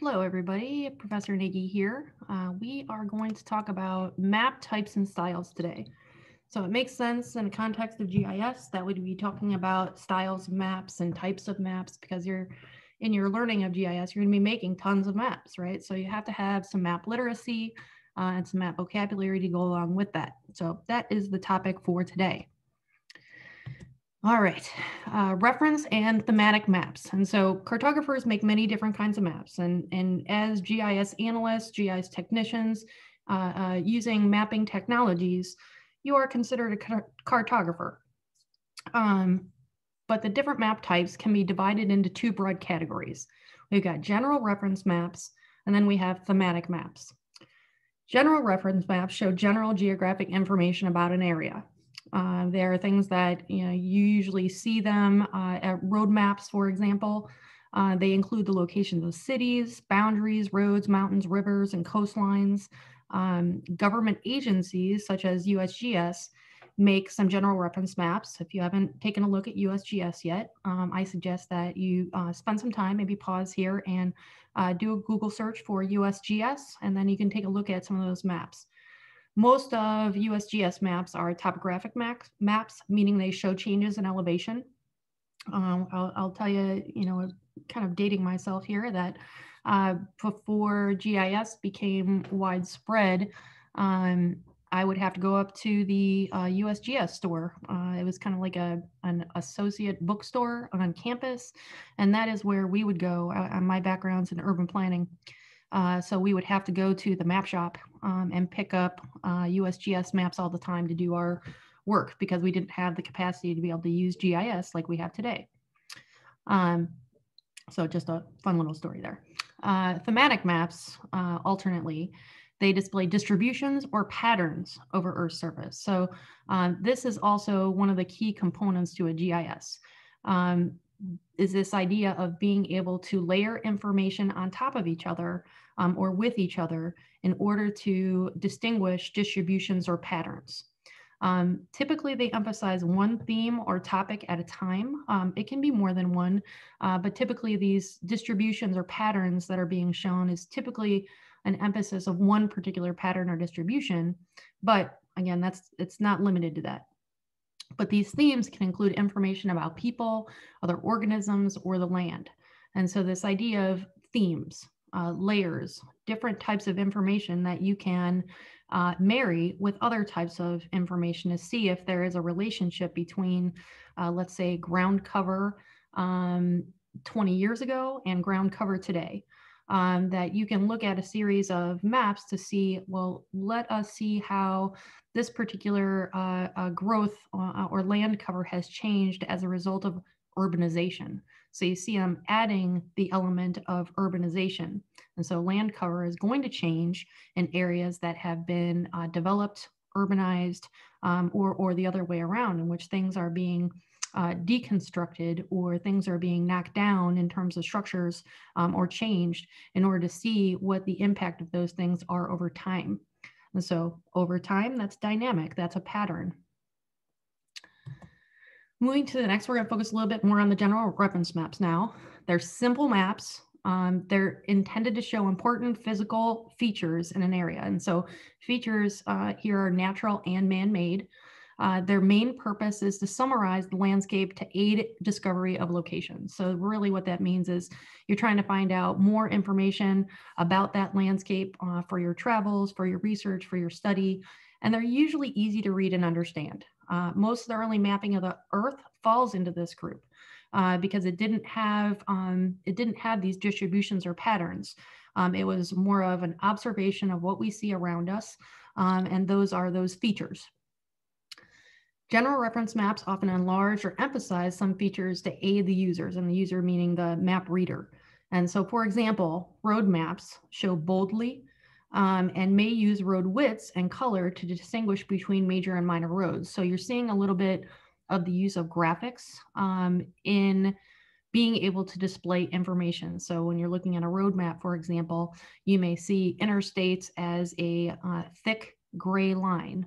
Hello, everybody. Professor Nagy here. Uh, we are going to talk about map types and styles today. So it makes sense in the context of GIS that we'd be talking about styles of maps and types of maps because you're in your learning of GIS, you're going to be making tons of maps, right? So you have to have some map literacy uh, and some map vocabulary to go along with that. So that is the topic for today. All right, uh, reference and thematic maps. And so cartographers make many different kinds of maps. And, and as GIS analysts, GIS technicians, uh, uh, using mapping technologies, you are considered a cartographer. Um, but the different map types can be divided into two broad categories. We've got general reference maps, and then we have thematic maps. General reference maps show general geographic information about an area. Uh, there are things that you know you usually see them uh, at road maps, for example. Uh, they include the locations of cities, boundaries, roads, mountains, rivers, and coastlines. Um, government agencies such as USGS make some general reference maps. If you haven't taken a look at USGS yet, um, I suggest that you uh, spend some time, maybe pause here and uh, do a Google search for USGS, and then you can take a look at some of those maps. Most of USGS maps are topographic maps, maps meaning they show changes in elevation. Um, I'll, I'll, tell you, you know, kind of dating myself here that uh, before GIS became widespread, um, I would have to go up to the uh, USGS store. Uh, it was kind of like a an associate bookstore on campus, and that is where we would go. Uh, my background's in urban planning, uh, so we would have to go to the map shop um, and pick up uh, USGS maps all the time to do our work because we didn't have the capacity to be able to use GIS like we have today. Um, so just a fun little story there. Uh, thematic maps, uh, alternately, they display distributions or patterns over Earth's surface. So um, this is also one of the key components to a GIS. Um, is this idea of being able to layer information on top of each other um, or with each other in order to distinguish distributions or patterns. Um, typically, they emphasize one theme or topic at a time. Um, it can be more than one, uh, but typically these distributions or patterns that are being shown is typically an emphasis of one particular pattern or distribution. But again, that's it's not limited to that. But these themes can include information about people, other organisms, or the land. And so this idea of themes, uh, layers, different types of information that you can uh, marry with other types of information to see if there is a relationship between, uh, let's say, ground cover um, 20 years ago and ground cover today. Um, that you can look at a series of maps to see, well, let us see how this particular uh, uh, growth uh, or land cover has changed as a result of urbanization. So you see I'm adding the element of urbanization. And so land cover is going to change in areas that have been uh, developed, urbanized, um, or, or the other way around, in which things are being uh, deconstructed or things are being knocked down in terms of structures um, or changed in order to see what the impact of those things are over time. And so over time, that's dynamic, that's a pattern. Moving to the next, we're going to focus a little bit more on the general reference maps now. They're simple maps. Um, they're intended to show important physical features in an area. And so features uh, here are natural and man-made. Uh, their main purpose is to summarize the landscape to aid discovery of locations. So really what that means is you're trying to find out more information about that landscape uh, for your travels, for your research, for your study, and they're usually easy to read and understand. Uh, most of the early mapping of the Earth falls into this group uh, because it didn't have um, it didn't have these distributions or patterns. Um, it was more of an observation of what we see around us, um, and those are those features. General reference maps often enlarge or emphasize some features to aid the users, and the user meaning the map reader. And so, for example, road maps show boldly um, and may use road widths and color to distinguish between major and minor roads. So you're seeing a little bit of the use of graphics um, in being able to display information. So when you're looking at a road map, for example, you may see interstates as a uh, thick gray line.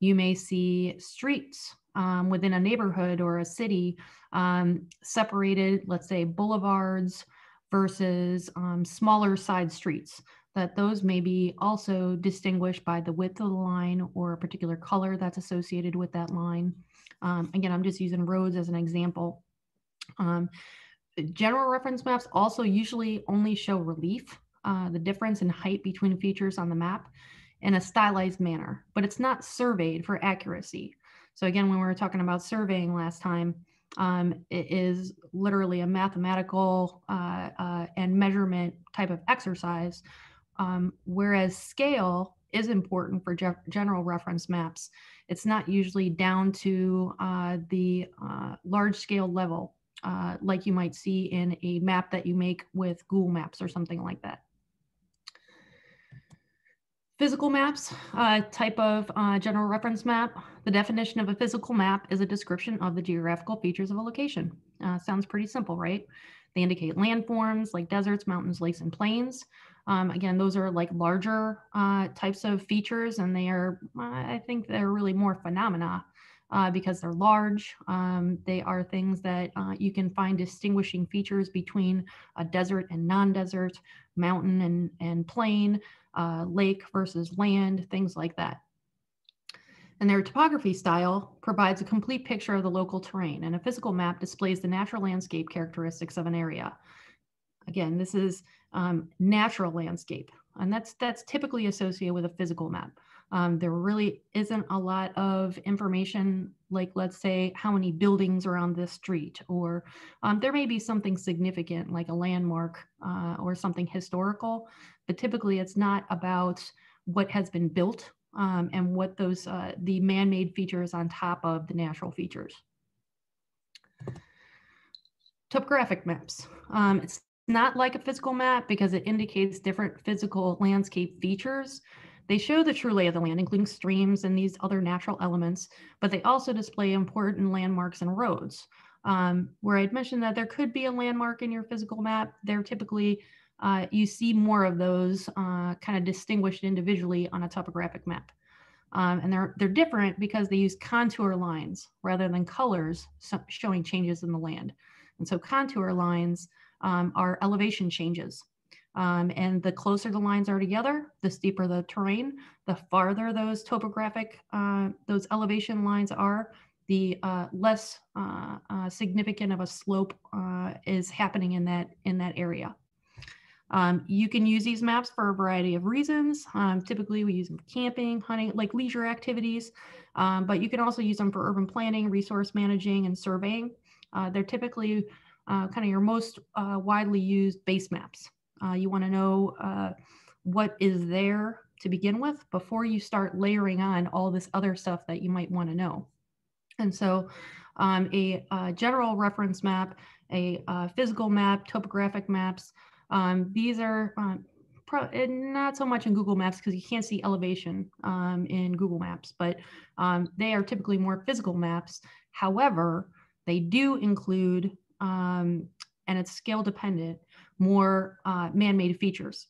You may see streets um, within a neighborhood or a city um, separated, let's say boulevards, versus um, smaller side streets that those may be also distinguished by the width of the line or a particular color that's associated with that line. Um, again, I'm just using roads as an example. Um, general reference maps also usually only show relief, uh, the difference in height between features on the map in a stylized manner, but it's not surveyed for accuracy. So again, when we were talking about surveying last time, um, it is literally a mathematical uh, uh, and measurement type of exercise, um, whereas scale is important for ge general reference maps. It's not usually down to uh, the uh, large scale level, uh, like you might see in a map that you make with Google Maps or something like that. Physical maps, uh, type of uh, general reference map. The definition of a physical map is a description of the geographical features of a location. Uh, sounds pretty simple, right? They indicate landforms like deserts, mountains, lakes, and plains. Um, again, those are like larger uh, types of features, and they are, I think they're really more phenomena uh, because they're large. Um, they are things that uh, you can find distinguishing features between a desert and non-desert, mountain and, and plain uh, lake versus land, things like that. And their topography style provides a complete picture of the local terrain, and a physical map displays the natural landscape characteristics of an area. Again, this is um, natural landscape, and that's that's typically associated with a physical map. Um, there really isn't a lot of information, like let's say how many buildings are on this street, or um, there may be something significant like a landmark uh, or something historical, but typically it's not about what has been built um, and what those uh, the man-made features on top of the natural features. Topographic maps. Um, it's not like a physical map because it indicates different physical landscape features. They show the true lay of the land, including streams and these other natural elements, but they also display important landmarks and roads. Um, where I'd mentioned that there could be a landmark in your physical map, they're typically uh, you see more of those uh, kind of distinguished individually on a topographic map. Um, and they're, they're different because they use contour lines rather than colors so showing changes in the land. And so contour lines um, are elevation changes. Um, and the closer the lines are together, the steeper the terrain, the farther those topographic, uh, those elevation lines are, the uh, less uh, uh, significant of a slope uh, is happening in that, in that area. Um, you can use these maps for a variety of reasons. Um, typically, we use them for camping, hunting, like leisure activities, um, but you can also use them for urban planning, resource managing, and surveying. Uh, they're typically uh, kind of your most uh, widely used base maps. Uh, you want to know uh, what is there to begin with before you start layering on all this other stuff that you might want to know. And so um, a, a, general reference map, a uh, physical map, topographic maps, um, these are um, eh, not so much in Google Maps because you can't see elevation um, in Google Maps, but um, they are typically more physical maps. However, they do include, um, and it's scale dependent, more uh, man-made features.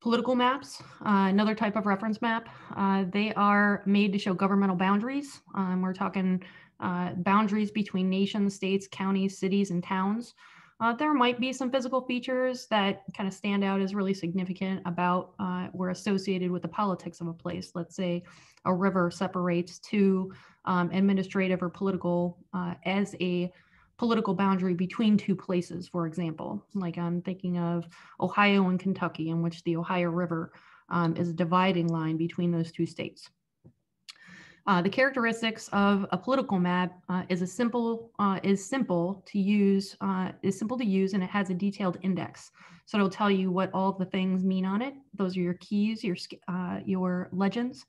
Political maps, uh, another type of reference map. Uh, they are made to show governmental boundaries. Um, we're talking uh, boundaries between nations, states, counties, cities, and towns. Uh, there might be some physical features that kind of stand out as really significant about uh, or associated with the politics of a place. Let's say a river separates two um, administrative or political uh, as a political boundary between two places, for example. Like I'm thinking of Ohio and Kentucky, in which the Ohio River um, is a dividing line between those two states. Uh, the characteristics of a political map uh, is a simple uh, is simple to use uh, is simple to use and it has a detailed index. So it'll tell you what all the things mean on it. Those are your keys, your uh, your legends.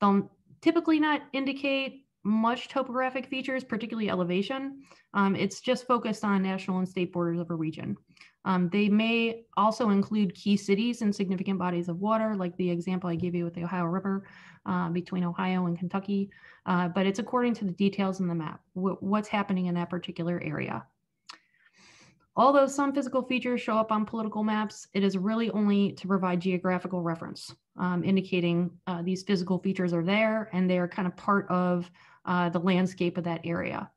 They'll typically not indicate much topographic features, particularly elevation. Um, it's just focused on national and state borders of a region. Um, they may also include key cities and significant bodies of water, like the example I gave you with the Ohio River uh, between Ohio and Kentucky, uh, but it's according to the details in the map, what's happening in that particular area. Although some physical features show up on political maps, it is really only to provide geographical reference, um, indicating uh, these physical features are there and they are kind of part of uh, the landscape of that area.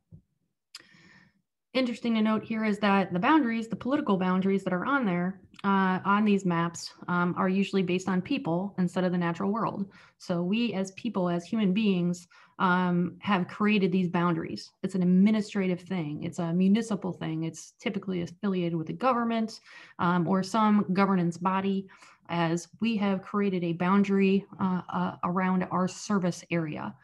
Interesting to note here is that the boundaries, the political boundaries that are on there, uh, on these maps, um, are usually based on people instead of the natural world. So we as people, as human beings, um, have created these boundaries. It's an administrative thing. It's a municipal thing. It's typically affiliated with the government um, or some governance body as we have created a boundary uh, uh, around our service area.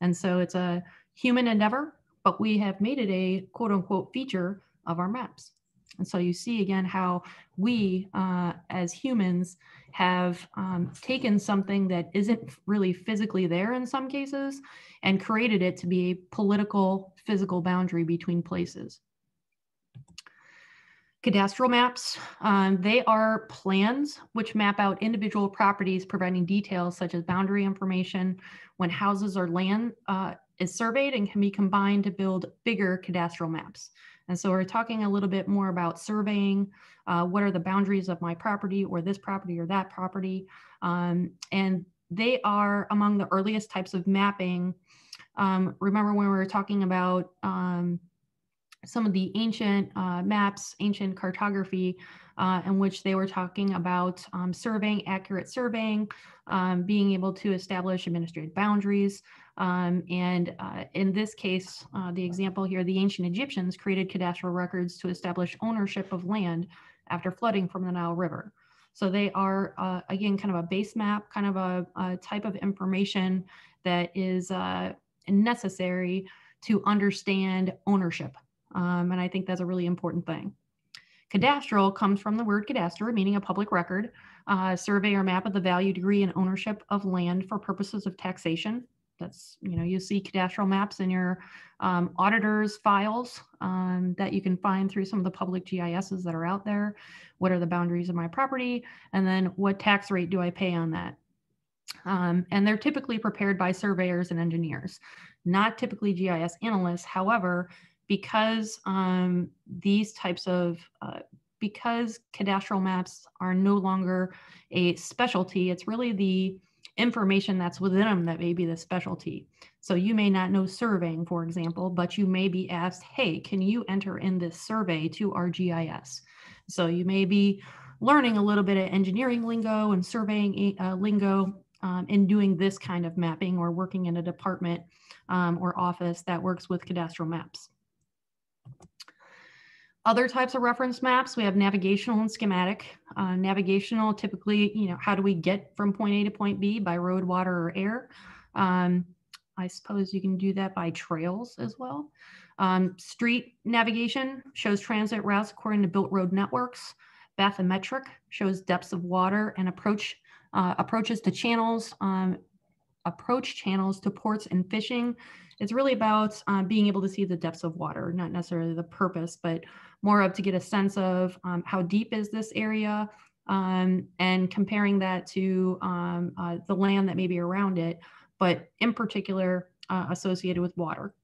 And so it's a human endeavor but we have made it a quote unquote feature of our maps. And so you see again how we uh, as humans have um, taken something that isn't really physically there in some cases and created it to be a political physical boundary between places. Cadastral maps, um, they are plans which map out individual properties providing details such as boundary information when houses or land uh, is surveyed and can be combined to build bigger cadastral maps. And so we're talking a little bit more about surveying, uh, what are the boundaries of my property or this property or that property. Um, and they are among the earliest types of mapping. Um, remember when we were talking about um, some of the ancient uh, maps, ancient cartography, uh, in which they were talking about um, surveying, accurate surveying, um, being able to establish administrative boundaries. Um, and uh, in this case, uh, the example here, the ancient Egyptians created cadastral records to establish ownership of land after flooding from the Nile River. So they are, uh, again, kind of a base map, kind of a, a type of information that is uh, necessary to understand ownership. Um, and I think that's a really important thing. Cadastral comes from the word cadastre, meaning a public record, uh, survey or map of the value, degree, and ownership of land for purposes of taxation. That's, you know, you see cadastral maps in your um, auditor's files um, that you can find through some of the public GISs that are out there. What are the boundaries of my property? And then what tax rate do I pay on that? Um, and they're typically prepared by surveyors and engineers, not typically GIS analysts. However, because um, these types of uh, because cadastral maps are no longer a specialty, it's really the information that's within them that may be the specialty. So you may not know surveying, for example, but you may be asked, hey, can you enter in this survey to our GIS? So you may be learning a little bit of engineering lingo and surveying uh, lingo um, in doing this kind of mapping or working in a department um, or office that works with cadastral maps. Other types of reference maps, we have navigational and schematic. Uh, navigational, typically, you know, how do we get from point A to point B by road, water, or air? Um, I suppose you can do that by trails as well. Um, street navigation shows transit routes according to built road networks. Bathymetric shows depths of water and approach uh, approaches to channels, um, approach channels to ports and fishing. It's really about uh, being able to see the depths of water, not necessarily the purpose, but more of to get a sense of um, how deep is this area um, and comparing that to um, uh, the land that may be around it, but in particular uh, associated with water,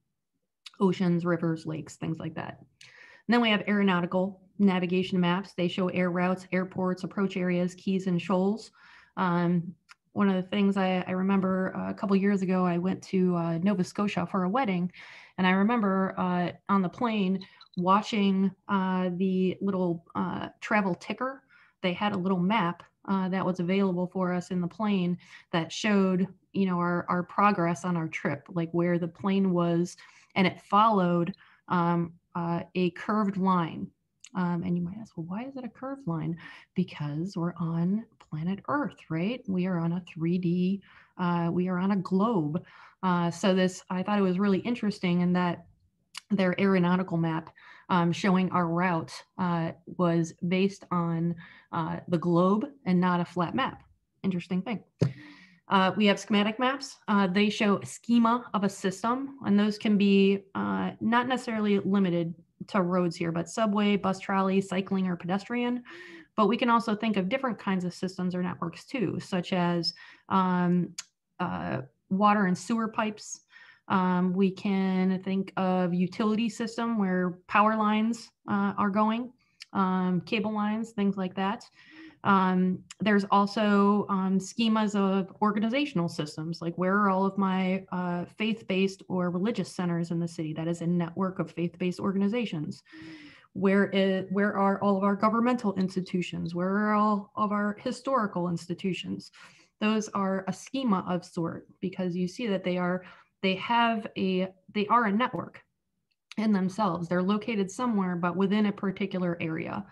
oceans, rivers, lakes, things like that. And then we have aeronautical navigation maps. They show air routes, airports, approach areas, keys, and shoals. Um, one of the things I, I remember uh, a couple years ago, I went to uh, Nova Scotia for a wedding, and I remember uh, on the plane watching uh, the little uh, travel ticker. They had a little map that was available for us in the plane that showed, you know, our, our progress on our trip, like where the plane was, and it followed um, a curved line. Um, and you might ask, well, why is it a curved line? Because we're on planet Earth, right? We are on a 3D, uh, we are on a globe. Uh, so this, I thought it was really interesting in that their aeronautical map um, showing our route uh, was based on uh, the globe and not a flat map. Interesting thing. Uh, we have schematic maps. Uh, they show a schema of a system, and those can be uh, not necessarily limited to roads here, but subway, bus trolley, cycling, or pedestrian. But we can also think of different kinds of systems or networks too, such as um, uh, water and sewer pipes, um, we can think of utility system where power lines uh, are going, um, cable lines, things like that. Um, there's also um, schemas of organizational systems, like where are all of my uh, faith-based or religious centers in the city? That is a network of faith-based organizations. Where is, where are all of our governmental institutions? Where are all of our historical institutions? Those are a schema of sort because you see that they are they have a they are a network in themselves. They're located somewhere, but within a particular area.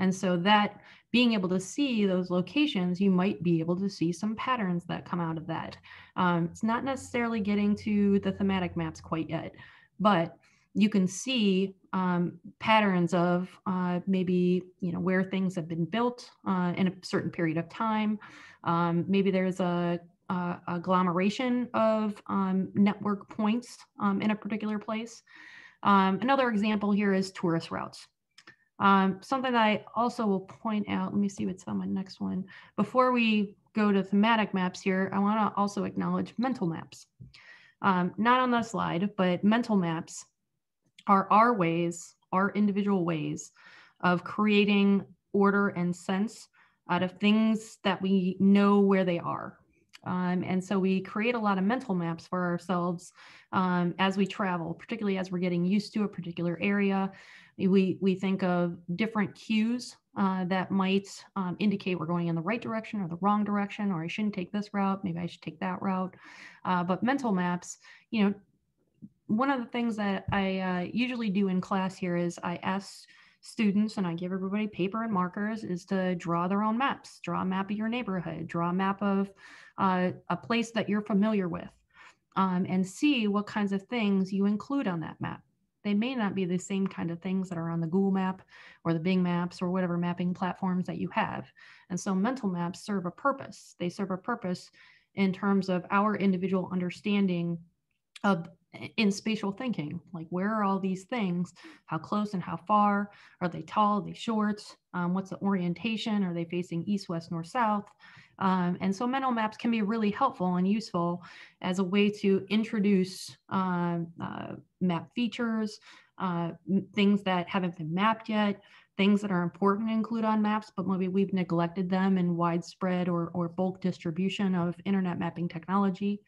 And so that being able to see those locations, you might be able to see some patterns that come out of that. Um, it's not necessarily getting to the thematic maps quite yet, but you can see um, patterns of uh, maybe you know where things have been built uh, in a certain period of time. Um, maybe there's a, a agglomeration of um, network points um, in a particular place. Um, another example here is tourist routes. Um, something that I also will point out, let me see what's on my next one. Before we go to thematic maps here, I wanna also acknowledge mental maps. Um, not on the slide, but mental maps are our ways, our individual ways of creating order and sense out of things that we know where they are. Um, and so we create a lot of mental maps for ourselves um, as we travel, particularly as we're getting used to a particular area. We, we think of different cues uh, that might um, indicate we're going in the right direction or the wrong direction, or I shouldn't take this route, maybe I should take that route. Uh, but mental maps, you know, one of the things that I uh, usually do in class here is I ask students and I give everybody paper and markers is to draw their own maps, draw a map of your neighborhood, draw a map of uh, a place that you're familiar with, um, and see what kinds of things you include on that map. They may not be the same kind of things that are on the Google map or the Bing maps or whatever mapping platforms that you have. And so mental maps serve a purpose. They serve a purpose in terms of our individual understanding of in spatial thinking like where are all these things? How close and how far? Are they tall? Are they short? Um, what's the orientation? Are they facing east west north south? Um, and so mental maps can be really helpful and useful as a way to introduce uh, uh, map features uh, things that haven't been mapped yet things that are important to include on maps but maybe we've neglected them in widespread or, or bulk distribution of internet mapping technology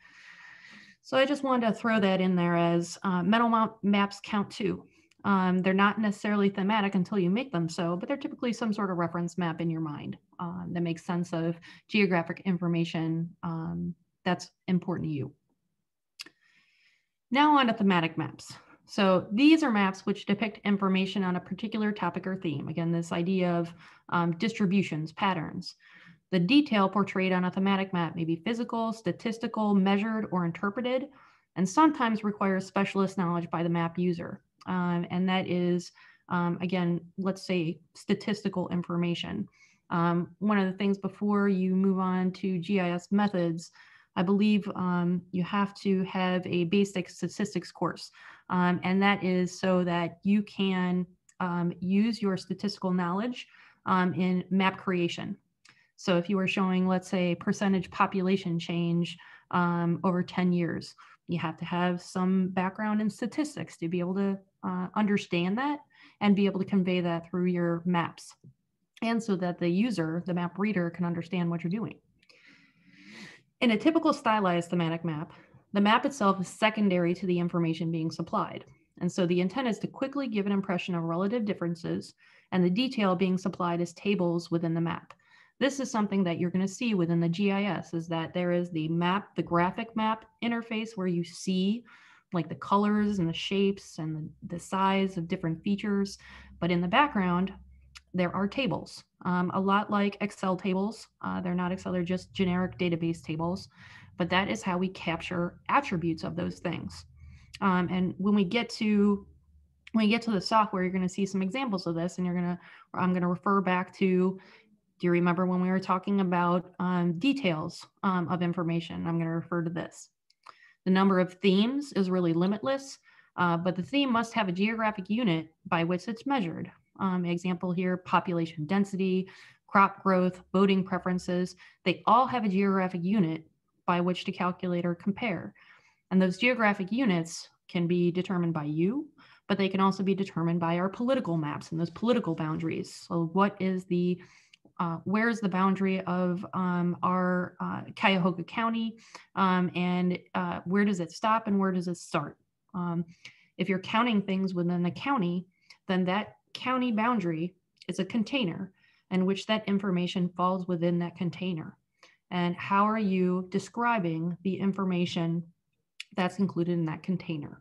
so I just wanted to throw that in there as uh, mental maps count too. Um, they're not necessarily thematic until you make them so, but they're typically some sort of reference map in your mind um, that makes sense of geographic information um, that's important to you. Now on to thematic maps. So these are maps which depict information on a particular topic or theme. Again, this idea of um, distributions, patterns. The detail portrayed on a thematic map may be physical, statistical, measured, or interpreted, and sometimes requires specialist knowledge by the map user. Um, and that is, um, again, let's say statistical information. Um, one of the things before you move on to GIS methods, I believe um, you have to have a basic statistics course. Um, and that is so that you can um, use your statistical knowledge in map creation. So if you were showing, let's say, percentage population change um, over 10 years, you have to have some background in statistics to be able to uh, understand that and be able to convey that through your maps. And so that the user, the map reader, can understand what you're doing. In a typical stylized thematic map, the map itself is secondary to the information being supplied. And so the intent is to quickly give an impression of relative differences and the detail being supplied as tables within the map. This is something that you're going to see within the GIS is that there is the map, the graphic map interface where you see like the colors and the shapes and the, size of different features. But in the background, there are tables, um, a lot like Excel tables. Uh, they're not Excel, they're just generic database tables. But that is how we capture attributes of those things. Um, and when we get to when you get to the software, you're going to see some examples of this, and you're going to I'm going to refer back to do you remember when we were talking about um, details um, of information? I'm going to refer to this. The number of themes is really limitless, uh, but the theme must have a geographic unit by which it's measured. Um, example here, population density, crop growth, voting preferences, they all have a geographic unit by which to calculate or compare. And those geographic units can be determined by you, but they can also be determined by our political maps and those political boundaries. So what is the uh, where's the boundary of um, our uh, Cuyahoga County um, and uh, where does it stop and where does it start? Um, if you're counting things within the county, then that county boundary is a container in which that information falls within that container. And how are you describing the information that's included in that container?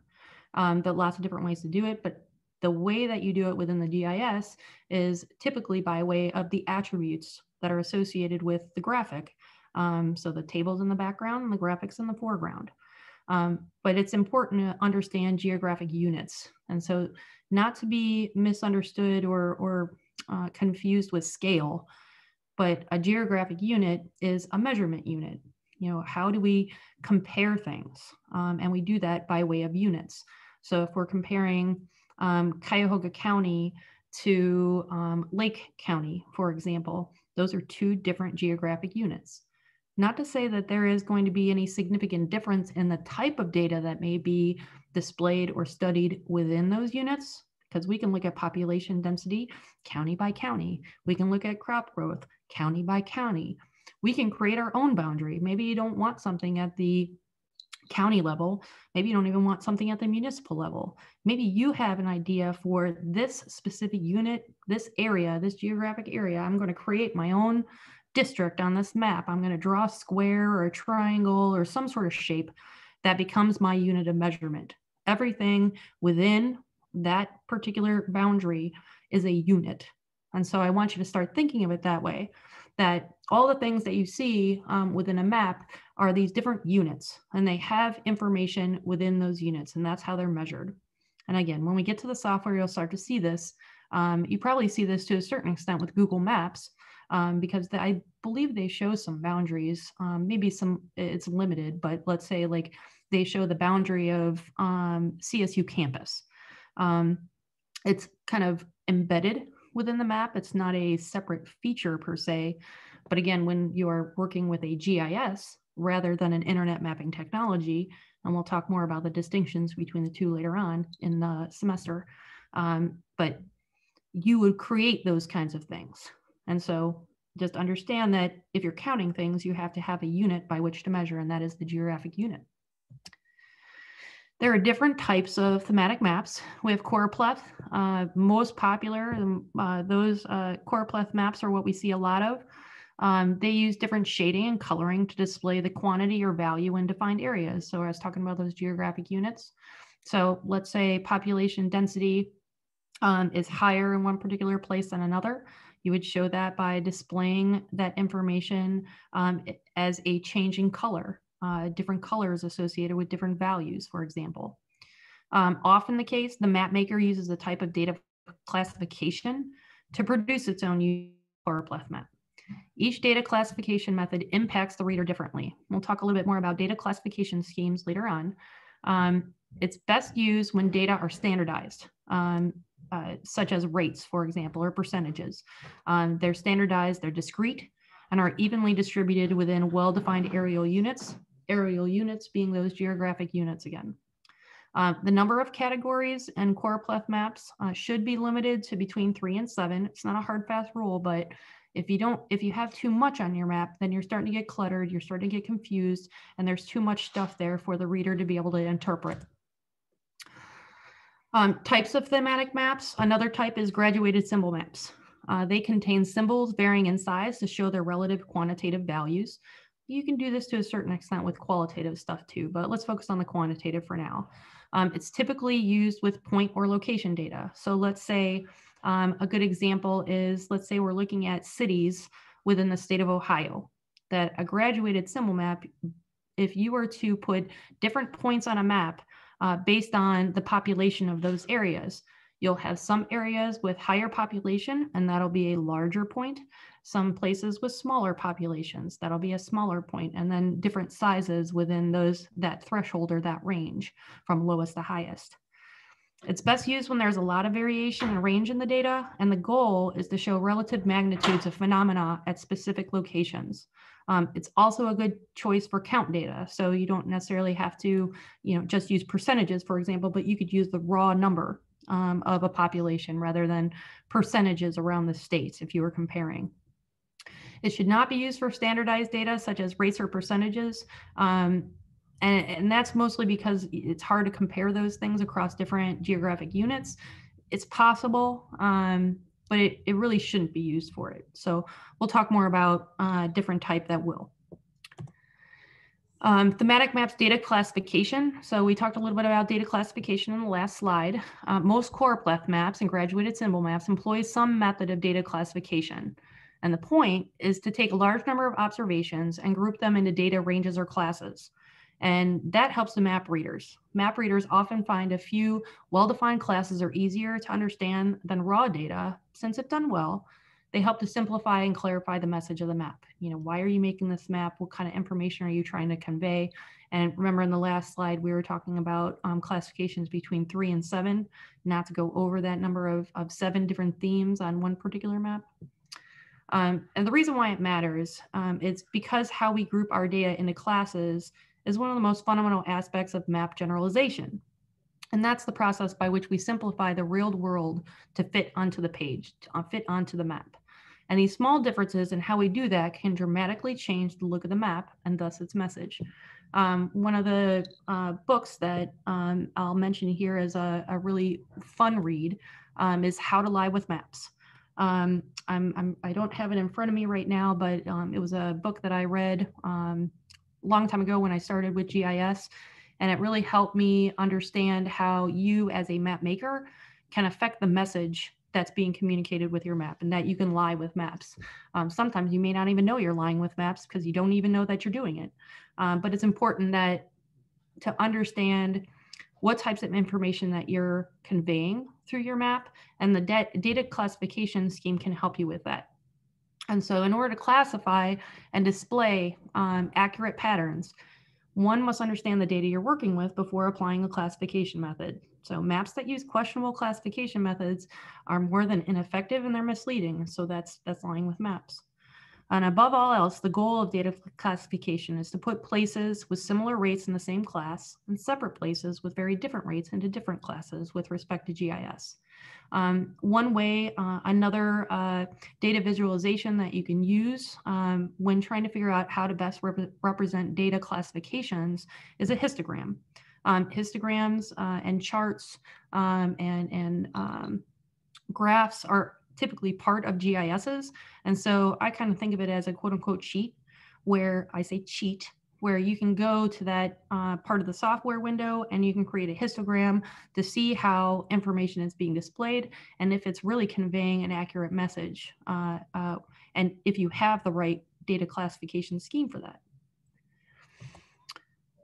Um, there are lots of different ways to do it, but the way that you do it within the GIS is typically by way of the attributes that are associated with the graphic. Um, so the tables in the background and the graphics in the foreground. Um, but it's important to understand geographic units. And so not to be misunderstood or, or uh, confused with scale, but a geographic unit is a measurement unit. You know, how do we compare things? Um, and we do that by way of units. So if we're comparing um, Cuyahoga County to um, Lake County, for example. Those are two different geographic units. Not to say that there is going to be any significant difference in the type of data that may be displayed or studied within those units, because we can look at population density county by county. We can look at crop growth county by county. We can create our own boundary. Maybe you don't want something at the county level. Maybe you don't even want something at the municipal level. Maybe you have an idea for this specific unit, this area, this geographic area. I'm going to create my own district on this map. I'm going to draw a square or a triangle or some sort of shape that becomes my unit of measurement. Everything within that particular boundary is a unit. And so I want you to start thinking of it that way that all the things that you see um, within a map are these different units and they have information within those units and that's how they're measured. And again, when we get to the software, you'll start to see this. Um, you probably see this to a certain extent with Google Maps um, because the, I believe they show some boundaries, um, maybe some, it's limited, but let's say like they show the boundary of um, CSU campus. Um, it's kind of embedded within the map. It's not a separate feature per se. But again, when you are working with a GIS rather than an internet mapping technology, and we'll talk more about the distinctions between the two later on in the semester, um, but you would create those kinds of things. And so just understand that if you're counting things, you have to have a unit by which to measure, and that is the geographic unit. There are different types of thematic maps. We have choropleth. Uh, most popular, um, uh, those uh, choropleth maps are what we see a lot of. Um, they use different shading and coloring to display the quantity or value in defined areas. So I was talking about those geographic units. So let's say population density um, is higher in one particular place than another. You would show that by displaying that information um, as a changing color uh, different colors associated with different values, for example. Um, often the case, the map maker uses a type of data classification to produce its own choropleth map. Each data classification method impacts the reader differently. We'll talk a little bit more about data classification schemes later on. Um, it's best used when data are standardized, um, uh, such as rates, for example, or percentages. Um, they're standardized, they're discrete, and are evenly distributed within well-defined areal units areal units being those geographic units again. Uh, the number of categories and choropleth maps uh, should be limited to between three and seven. It's not a hard fast rule, but if you don't, if you have too much on your map, then you're starting to get cluttered, you're starting to get confused, and there's too much stuff there for the reader to be able to interpret. Um, types of thematic maps. Another type is graduated symbol maps. Uh, they contain symbols varying in size to show their relative quantitative values you can do this to a certain extent with qualitative stuff too, but let's focus on the quantitative for now. Um, it's typically used with point or location data. So let's say um, a good example is, let's say we're looking at cities within the state of Ohio, that a graduated symbol map, if you were to put different points on a map uh, based on the population of those areas, You'll have some areas with higher population, and that'll be a larger point. Some places with smaller populations, that'll be a smaller point, and then different sizes within those that threshold or that range from lowest to highest. It's best used when there's a lot of variation and range in the data, and the goal is to show relative magnitudes of phenomena at specific locations. Um, it's also a good choice for count data. So you don't necessarily have to, you know, just use percentages, for example, but you could use the raw number um, of a population rather than percentages around the states if you were comparing. It should not be used for standardized data such as rates or percentages. Um, and, and that's mostly because it's hard to compare those things across different geographic units. It's possible, um, but it, it really shouldn't be used for it. So we'll talk more about uh, different type that will. Um, thematic maps data classification. So we talked a little bit about data classification in the last slide. Uh, most choropleth maps and graduated symbol maps employ some method of data classification. And the point is to take a large number of observations and group them into data ranges or classes. And that helps the map readers. Map readers often find a few well-defined classes are easier to understand than raw data, since if done well, they help to simplify and clarify the message of the map. You know, why are you making this map? What kind of information are you trying to convey? And remember in the last slide, we were talking about um, classifications between three and seven, not to go over that number of, of seven different themes on one particular map. Um, and the reason why it matters um, is because how we group our data into classes is one of the most fundamental aspects of map generalization. And that's the process by which we simplify the real world to fit onto the page, to uh, fit onto the map. And these small differences in how we do that can dramatically change the look of the map and thus its message. Um, one of the uh, books that um, I'll mention here as a, a really fun read um, is How to Lie with Maps. Um, I'm, I'm, I do not have it in front of me right now, but um, it was a book that I read um, long time ago when I started with GIS. And it really helped me understand how you as a map maker can affect the message that's being communicated with your map and that you can lie with maps. Um, sometimes you may not even know you're lying with maps because you don't even know that you're doing it. Um, but it's important that to understand what types of information that you're conveying through your map and the data classification scheme can help you with that. And so in order to classify and display um, accurate patterns, one must understand the data you're working with before applying a classification method. So maps that use questionable classification methods are more than ineffective and they're misleading. So that's that's lying with maps. And above all else, the goal of data classification is to put places with similar rates in the same class and separate places with very different rates into different classes with respect to GIS. Um, one way, uh, another uh, data visualization that you can use um, when trying to figure out how to best rep represent data classifications is a histogram. Um, histograms uh, and charts um, and, and um, graphs are typically part of GISs. And so I kind of think of it as a quote unquote cheat where I say cheat where you can go to that uh, part of the software window and you can create a histogram to see how information is being displayed and if it's really conveying an accurate message uh, uh, and if you have the right data classification scheme for that.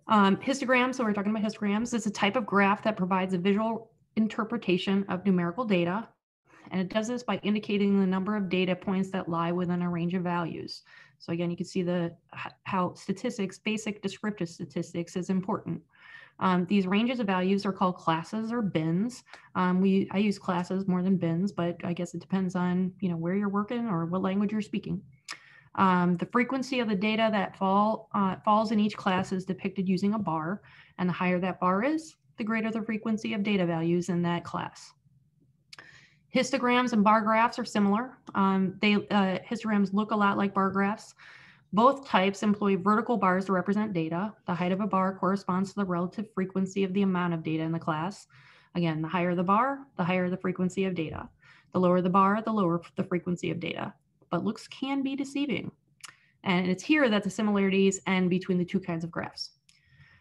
Um, histograms, so we're talking about histograms, it's a type of graph that provides a visual interpretation of numerical data. And it does this by indicating the number of data points that lie within a range of values. So again, you can see the how statistics, basic descriptive statistics is important. Um, these ranges of values are called classes or bins. Um, we I use classes more than bins, but I guess it depends on you know where you're working or what language you're speaking. Um, the frequency of the data that fall uh, falls in each class is depicted using a bar, and the higher that bar is, the greater the frequency of data values in that class. Histograms and bar graphs are similar. Um, they uh, histograms look a lot like bar graphs. Both types employ vertical bars to represent data. The height of a bar corresponds to the relative frequency of the amount of data in the class. Again, the higher the bar, the higher the frequency of data. The lower the bar, the lower the frequency of data. But looks can be deceiving. And it's here that the similarities end between the two kinds of graphs.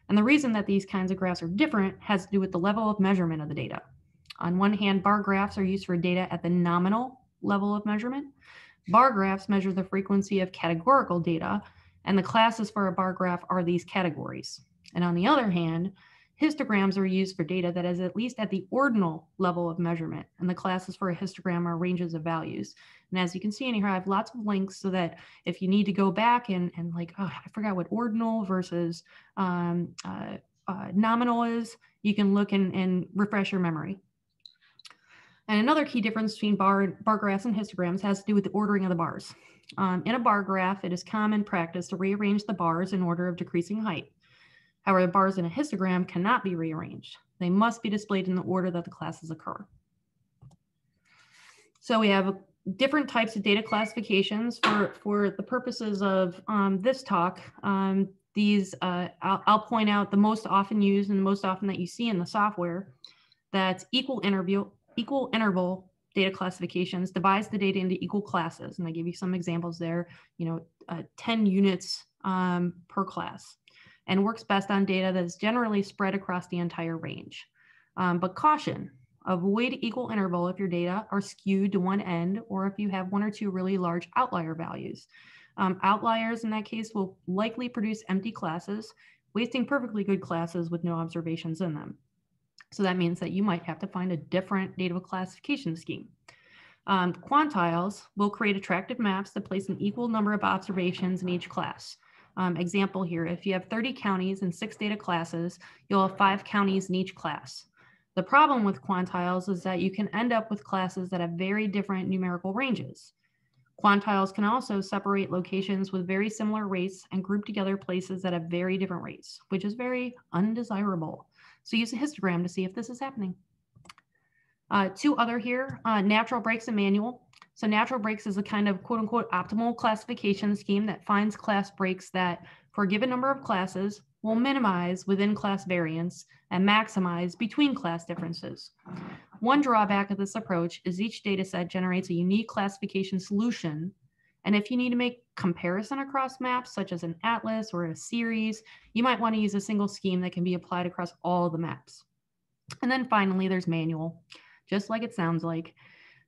And the reason that these kinds of graphs are different has to do with the level of measurement of the data. On one hand, bar graphs are used for data at the nominal level of measurement. Bar graphs measure the frequency of categorical data, and the classes for a bar graph are these categories. And on the other hand, histograms are used for data that is at least at the ordinal level of measurement, and the classes for a histogram are ranges of values. And as you can see in here, I have lots of links so that if you need to go back and, and like, oh, I forgot what ordinal versus um, uh, uh, nominal is, you can look and, and refresh your memory. And another key difference between bar, bar graphs and histograms has to do with the ordering of the bars. Um, in a bar graph, it is common practice to rearrange the bars in order of decreasing height. However, the bars in a histogram cannot be rearranged. They must be displayed in the order that the classes occur. So we have different types of data classifications for, for the purposes of um, this talk. Um, these, uh, I'll, I'll, point out the most often used and the most often that you see in the software. That's equal interval, equal interval data classifications divides the data into equal classes. And I give you some examples there, you know, uh, 10 units um, per class and works best on data that is generally spread across the entire range. Um, but caution, avoid equal interval if your data are skewed to one end or if you have one or two really large outlier values. Um, outliers in that case will likely produce empty classes, wasting perfectly good classes with no observations in them. So that means that you might have to find a different data classification scheme. Um, quantiles will create attractive maps that place an equal number of observations in each class. Um, example here, if you have 30 counties and six data classes, you'll have five counties in each class. The problem with quantiles is that you can end up with classes that have very different numerical ranges. Quantiles can also separate locations with very similar rates and group together places that have very different rates, which is very undesirable. So use a histogram to see if this is happening. Uh, two other here, uh, natural breaks and manual. So natural breaks is a kind of quote unquote optimal classification scheme that finds class breaks that for a given number of classes will minimize within class variance and maximize between class differences. One drawback of this approach is each dataset generates a unique classification solution. And if you need to make comparison across maps, such as an atlas or a series, you might want to use a single scheme that can be applied across all the maps. And then finally, there's manual, just like it sounds like.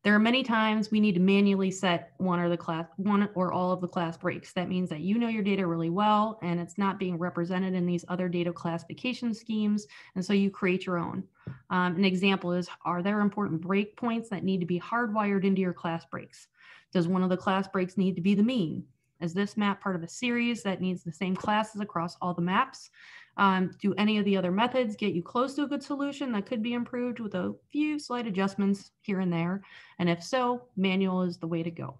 There are many times we need to manually set one or the class, one or all of the class breaks. That means that you know your data really well and it's not being represented in these other data classification schemes. And so you create your own. Um, an example is, are there important breakpoints that need to be hardwired into your class breaks? Does one of the class breaks need to be the mean? Is this map part of a series that needs the same classes across all the maps? Um, do any of the other methods get you close to a good solution that could be improved with a few slight adjustments here and there? And if so, manual is the way to go.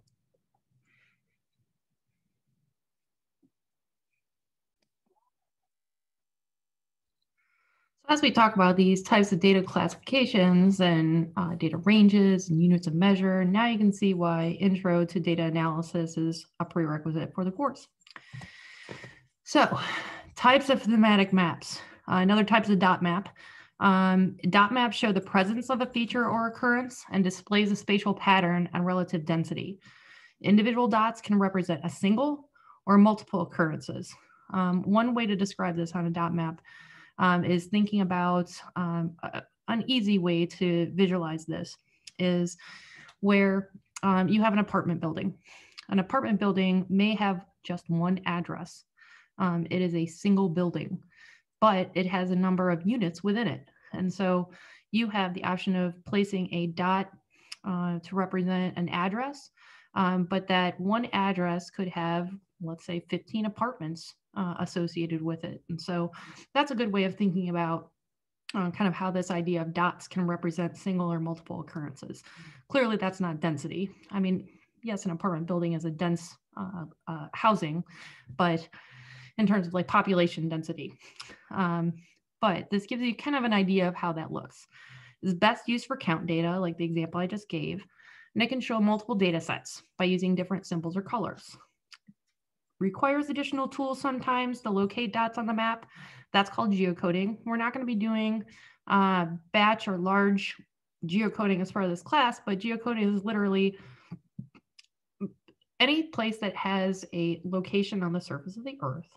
As we talk about these types of data classifications and uh, data ranges and units of measure, now you can see why intro to data analysis is a prerequisite for the course. So Types of thematic maps. Uh, another types of dot map. Um, dot maps show the presence of a feature or occurrence and displays a spatial pattern and relative density. Individual dots can represent a single or multiple occurrences. Um, one way to describe this on a dot map um, is thinking about um, an easy way to visualize this is where um, you have an apartment building. An apartment building may have just one address. Um, it is a single building, but it has a number of units within it. And so you have the option of placing a dot uh, to represent an address, um, but that one address could have, let's say, 15 apartments uh, associated with it. And so that's a good way of thinking about uh, kind of how this idea of dots can represent single or multiple occurrences. Clearly, that's not density. I mean, yes, an apartment building is a dense uh, uh, housing, but in terms of like population density. Um, but this gives you kind of an idea of how that looks. It's best used for count data, like the example I just gave, and it can show multiple data sets by using different symbols or colors. Requires additional tools sometimes to locate dots on the map. That's called geocoding. We're not going to be doing uh, batch or large geocoding as part of this class, but geocoding is literally any place that has a location on the surface of the earth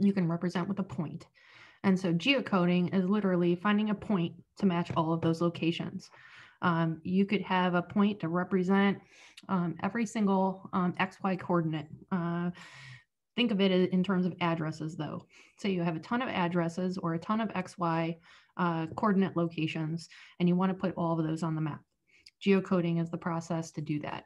you can represent with a point. And so geocoding is literally finding a point to match all of those locations. Um, you could have a point to represent um, every single um, XY coordinate. Uh, think of it in terms of addresses though. So you have a ton of addresses or a ton of XY uh, coordinate locations, and you want to put all of those on the map. Geocoding is the process to do that.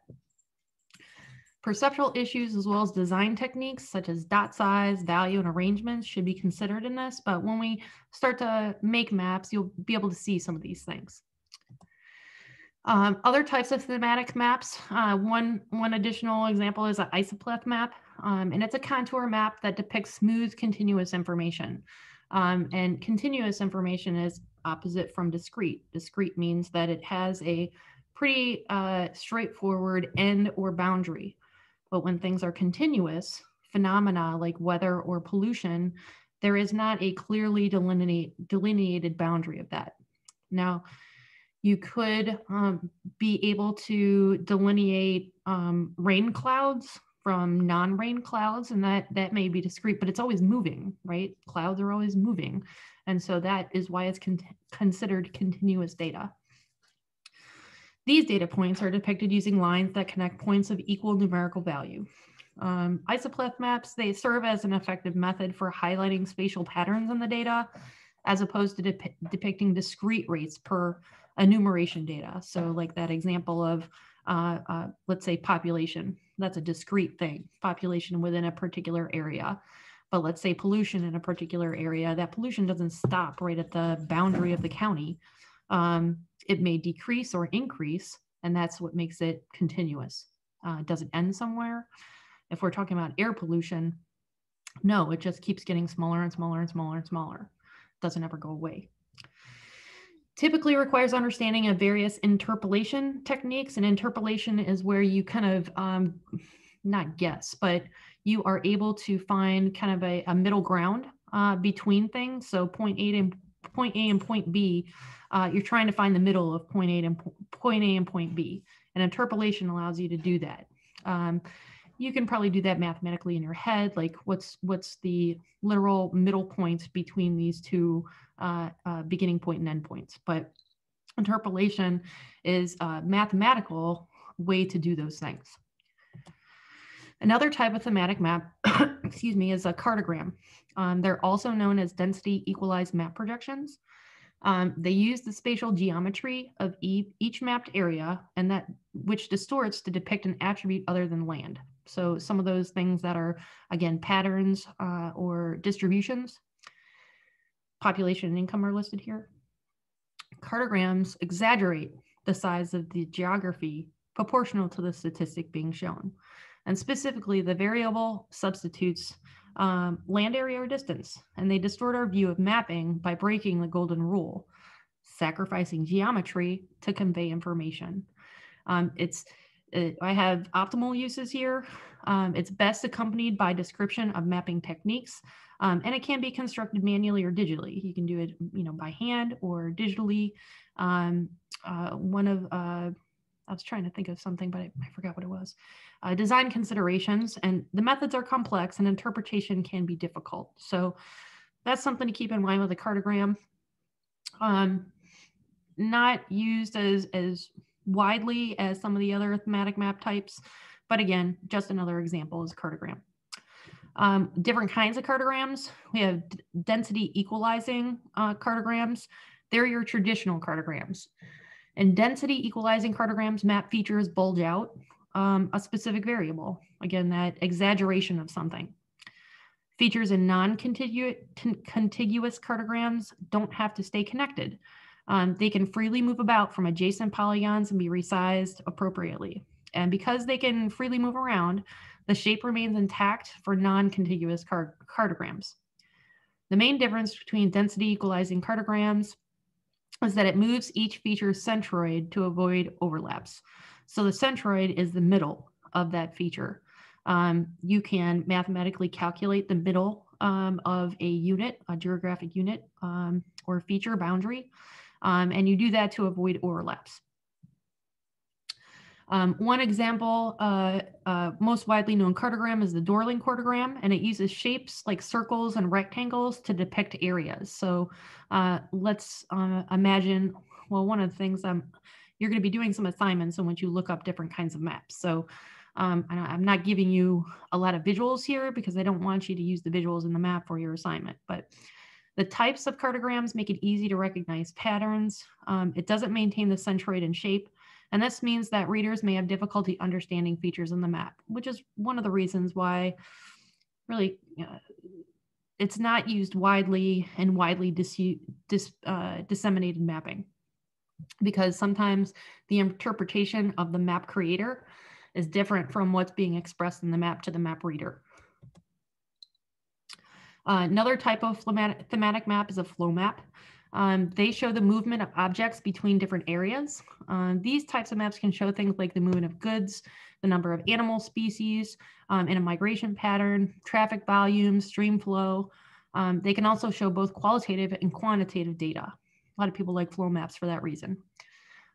Perceptual issues as well as design techniques such as dot size, value, and arrangements should be considered in this, but when we start to make maps, you'll be able to see some of these things. Um, other types of thematic maps, uh, one, one additional example is an isopleth map, um, and it's a contour map that depicts smooth continuous information. Um, and continuous information is opposite from discrete. Discrete means that it has a pretty uh, straightforward end or boundary. But when things are continuous, phenomena like weather or pollution, there is not a clearly delineate, delineated boundary of that. Now, you could um, be able to delineate um, rain clouds from non-rain clouds and that that may be discrete but it's always moving right? Clouds are always moving. And so that is why it's con considered continuous data. These data points are depicted using lines that connect points of equal numerical value. Um, isopleth maps they serve as an effective method for highlighting spatial patterns in the data as opposed to dep depicting discrete rates per enumeration data so like that example of uh, uh, let's say population that's a discrete thing, population within a particular area. But let's say pollution in a particular area, that pollution doesn't stop right at the boundary of the county. Um, it may decrease or increase, and that's what makes it continuous. Uh, does it end somewhere? If we're talking about air pollution, no, it just keeps getting smaller and smaller and smaller and smaller. It Doesn't ever go away typically requires understanding of various interpolation techniques. And interpolation is where you kind of um, not guess, but you are able to find kind of a, a middle ground uh, between things. So point A and point A and point B, uh, you're trying to find the middle of point A and point A and point B. And interpolation allows you to do that. Um, you can probably do that mathematically in your head, like what's what's the literal middle point between these two uh, uh, beginning point and end points. But interpolation is a mathematical way to do those things. Another type of thematic map, excuse me, is a cartogram. Um, they're also known as density equalized map projections. Um, they use the spatial geometry of each mapped area and that which distorts to depict an attribute other than land. So some of those things that are, again, patterns uh, or distributions population and income are listed here. Cartograms exaggerate the size of the geography proportional to the statistic being shown. And specifically, the variable substitutes um, land area or distance, and they distort our view of mapping by breaking the golden rule, sacrificing geometry to convey information. Um, it's I have optimal uses here. Um, it's best accompanied by description of mapping techniques um, and it can be constructed manually or digitally. You can do it, you know, by hand or digitally. Um, uh, one of, uh, I was trying to think of something, but I, I forgot what it was. Uh, design considerations, and the methods are complex and interpretation can be difficult. So that's something to keep in mind with a cartogram. Um, not used as, as widely as some of the other thematic map types, but again, just another example is cartogram. Um, different kinds of cartograms. We have density equalizing uh, cartograms. They're your traditional cartograms. And density equalizing cartograms map features bulge out um, a specific variable. Again, that exaggeration of something. Features in non-contiguous cartograms don't have to stay connected. Um, they can freely move about from adjacent polygons and be resized appropriately. And because they can freely move around, the shape remains intact for non-contiguous cartograms. The main difference between density equalizing cartograms is that it moves each feature's centroid to avoid overlaps. So the centroid is the middle of that feature. Um, you can mathematically calculate the middle um, of a unit, a geographic unit um, or feature boundary, um, and you do that to avoid overlaps. Um, one example, uh, uh, most widely known cartogram is the Dorling cartogram, and it uses shapes like circles and rectangles to depict areas. So uh, let's uh, imagine, well, one of the things I'm, you're going to be doing some assignments in which you look up different kinds of maps. So um, I'm not giving you a lot of visuals here because I don't want you to use the visuals in the map for your assignment, but the types of cartograms make it easy to recognize patterns. Um, it doesn't maintain the centroid and shape, and this means that readers may have difficulty understanding features in the map, which is one of the reasons why really uh, it's not used widely and widely dis dis uh, disseminated mapping because sometimes the interpretation of the map creator is different from what's being expressed in the map to the map reader. Uh, another type of thematic, map is a flow map. Um, they show the movement of objects between different areas. Um, these types of maps can show things like the movement of goods, the number of animal species um, in a migration pattern, traffic volume, stream flow. Um, they can also show both qualitative and quantitative data. A lot of people like flow maps for that reason.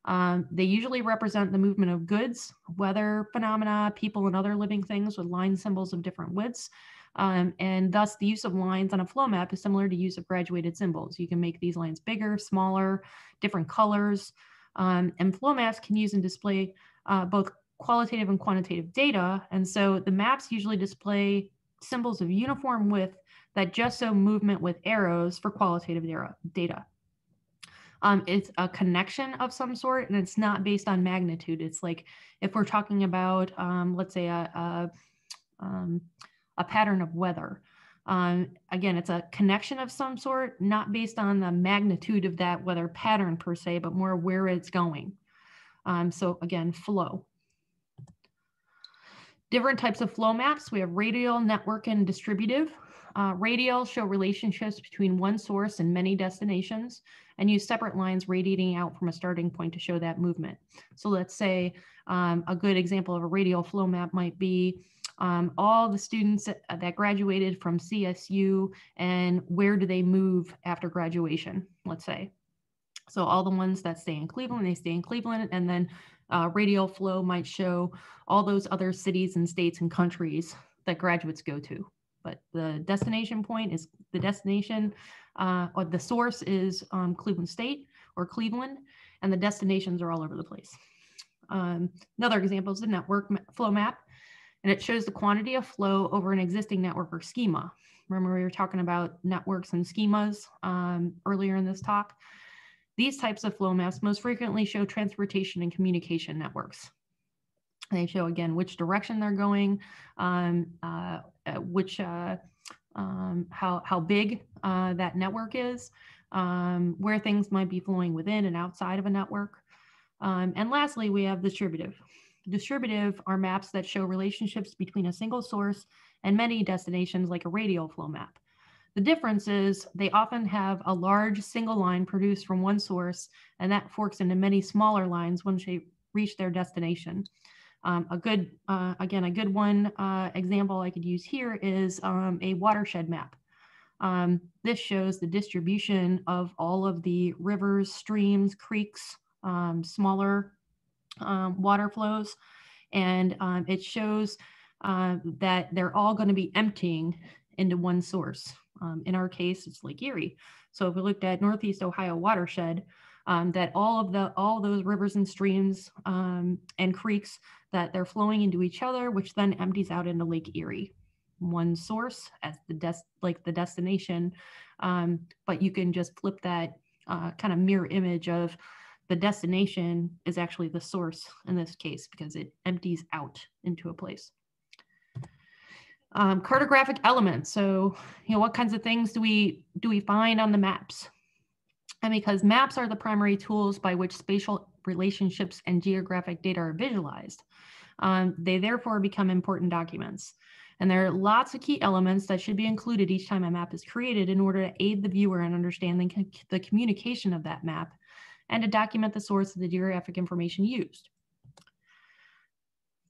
Um, they usually represent the movement of goods, weather phenomena, people, and other living things with line symbols of different widths. Um, and thus the use of lines on a flow map is similar to use of graduated symbols. You can make these lines bigger, smaller, different colors. Um, and flow maps can use and display uh, both qualitative and quantitative data. And so the maps usually display symbols of uniform width that just so movement with arrows for qualitative data. Um, it's a connection of some sort and it's not based on magnitude. It's like if we're talking about, um, let's say, a, a, um, a pattern of weather. Um, again, it's a connection of some sort, not based on the magnitude of that weather pattern per se, but more where it's going. Um, so again, flow. Different types of flow maps. We have radial, network, and distributive. Uh, radial show relationships between one source and many destinations and use separate lines radiating out from a starting point to show that movement. So let's say um, a good example of a radial flow map might be um, all the students that graduated from CSU and where do they move after graduation, let's say. So all the ones that stay in Cleveland, they stay in Cleveland, and then uh, radial flow might show all those other cities and states and countries that graduates go to but the destination point is the destination uh, or the source is um, Cleveland State or Cleveland, and the destinations are all over the place. Um, another example is the network flow map, and it shows the quantity of flow over an existing network or schema. Remember, we were talking about networks and schemas um, earlier in this talk. These types of flow maps most frequently show transportation and communication networks. They show again which direction they're going, um, uh, uh, which uh, um, how how big uh, that network is, um, where things might be flowing within and outside of a network, um, and lastly, we have distributive. Distributive are maps that show relationships between a single source and many destinations, like a radial flow map. The difference is they often have a large single line produced from one source, and that forks into many smaller lines once they reach their destination. Um, a good, uh, again, a good one uh, example I could use here is um, a watershed map. Um, this shows the distribution of all of the rivers, streams, creeks, um, smaller um, water flows, and um, it shows uh, that they're all going to be emptying into one source. in our case, it's Lake Erie. So if we looked at Northeast Ohio watershed, um, that all of the all those rivers and streams um, and creeks that they're flowing into each other, which then empties out into Lake Erie. One source as the des- like the destination, um, but you can just flip that uh, kind of mirror image of the destination is actually the source in this case because it empties out into a place. Um, cartographic elements. So, you know, what kinds of things do we do we find on the maps? And because maps are the primary tools by which spatial relationships and geographic data are visualized, um, they therefore become important documents. And there are lots of key elements that should be included each time a map is created in order to aid the viewer in understanding the communication of that map and to document the source of the geographic information used.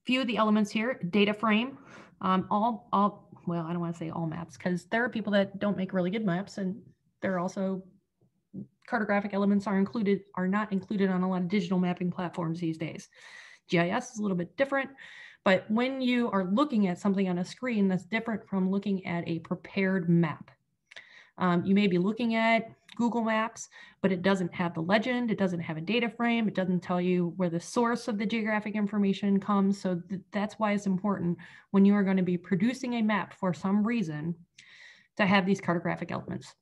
Few of the elements here, data frame, um, all, all, well, I don't want to say all maps because there are people that don't make really good maps and there are also cartographic elements are included are not included on a lot of digital mapping platforms these days. GIS is a little bit different, but when you are looking at something on a screen, that's different from looking at a prepared map. Um, you may be looking at Google Maps, but it doesn't have the legend, it doesn't have a data frame, it doesn't tell you where the source of the geographic information comes. So th that's why it's important when you are going to be producing a map for some reason to have these cartographic elements.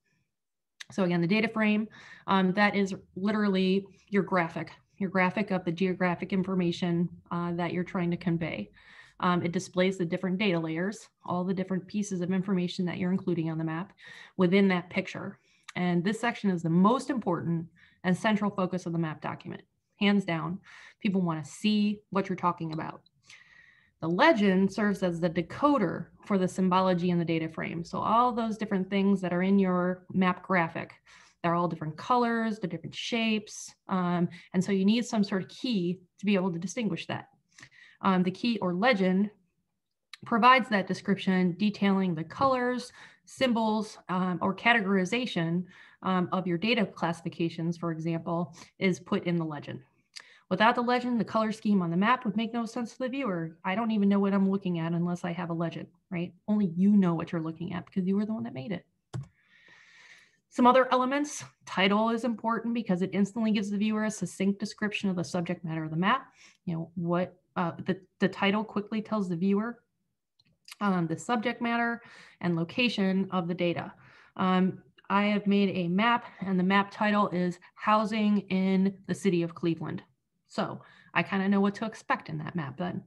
So again, the data frame, um, that is literally your graphic, your graphic of the geographic information uh, that you're trying to convey. Um, it displays the different data layers, all the different pieces of information that you're including on the map within that picture. And this section is the most important and central focus of the map document. Hands down, people want to see what you're talking about. The legend serves as the decoder for the symbology in the data frame. So all those different things that are in your map graphic, They're all different colors, they're different shapes. Um, and so you need some sort of key to be able to distinguish that. Um, the key or legend provides that description detailing the colors, symbols, um, or categorization um, of your data classifications, for example, is put in the legend. Without the legend, the color scheme on the map would make no sense to the viewer. I don't even know what I'm looking at unless I have a legend, right? Only you know what you're looking at because you were the one that made it. Some other elements, title is important because it instantly gives the viewer a succinct description of the subject matter of the map. You know, what uh, the, the title quickly tells the viewer um, the subject matter and location of the data. Um, I have made a map and the map title is housing in the city of Cleveland. So I kind of know what to expect in that map then.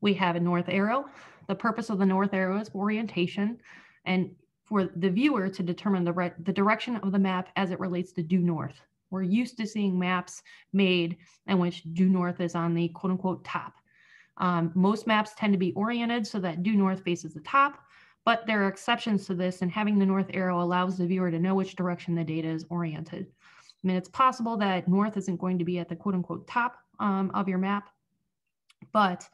We have a north arrow. The purpose of the north arrow is orientation and for the viewer to determine the, the direction of the map as it relates to due north. We're used to seeing maps made in which due north is on the quote unquote top. Um, most maps tend to be oriented so that due north faces the top, but there are exceptions to this and having the north arrow allows the viewer to know which direction the data is oriented. I mean, it's possible that north isn't going to be at the quote unquote top um, of your map, but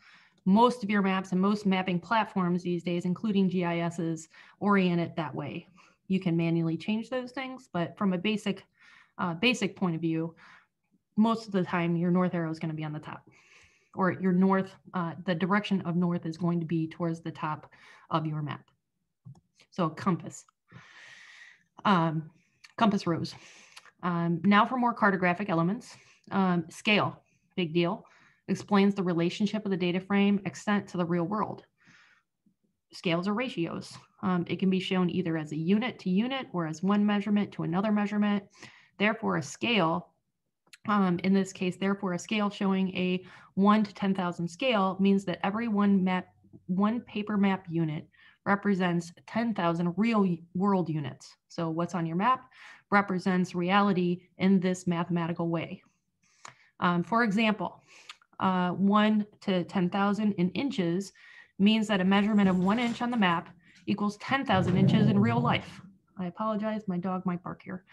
most of your maps and most mapping platforms these days, including GISs, orient it that way. You can manually change those things, but from a basic, uh, basic point of view, most of the time your north arrow is going to be on the top or your north, uh, the direction of north is going to be towards the top of your map. So compass, um, compass rose. Um, now for more cartographic elements. Um, scale, big deal, explains the relationship of the data frame extent to the real world. Scales are ratios. Um, it can be shown either as a unit to unit or as one measurement to another measurement. Therefore, a scale, um, in this case, therefore, a scale showing a 1 to 10,000 scale means that every one map, one paper map unit represents 10,000 real world units. So what's on your map represents reality in this mathematical way. Um, for example, uh, 1 to 10,000 in inches means that a measurement of one inch on the map equals 10,000 inches in real life. I apologize, my dog might bark here.